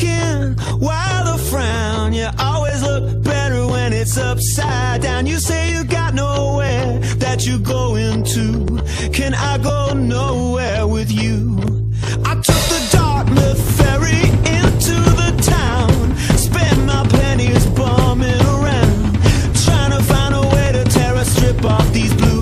looking while the frown. You always look better when it's upside down. You say you got nowhere that you're going to. Can I go nowhere with you? I took the Dartmouth ferry into the town. Spent my pennies bumming around. Trying to find a way to tear a strip off these blue.